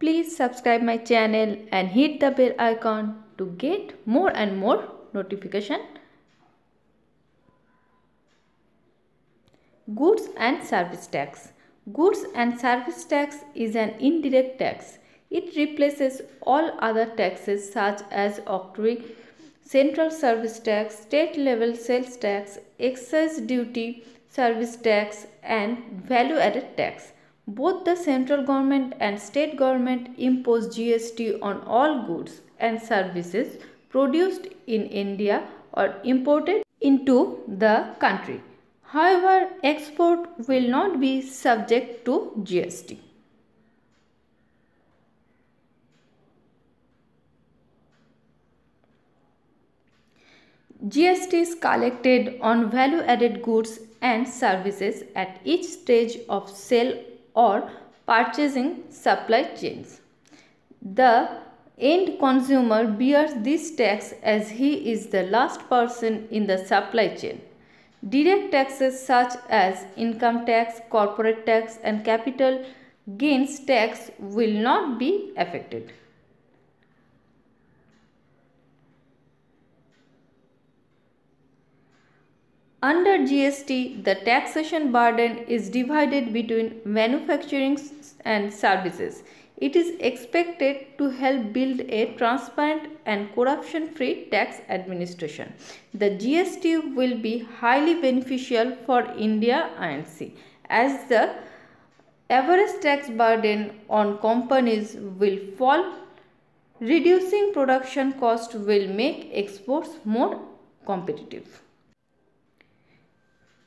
Please subscribe my channel and hit the bell icon to get more and more notification. Goods and service tax. Goods and service tax is an indirect tax. It replaces all other taxes such as octroi, central service tax, state level sales tax, excise duty, service tax and value added tax. Both the central government and state government impose GST on all goods and services produced in India or imported into the country. However, export will not be subject to GST. GST is collected on value added goods and services at each stage of sale or purchasing supply chains. The end consumer bears this tax as he is the last person in the supply chain. Direct taxes such as income tax, corporate tax and capital gains tax will not be affected. Under GST, the taxation burden is divided between manufacturing and services. It is expected to help build a transparent and corruption free tax administration. The GST will be highly beneficial for India INC as the average tax burden on companies will fall. Reducing production cost will make exports more competitive.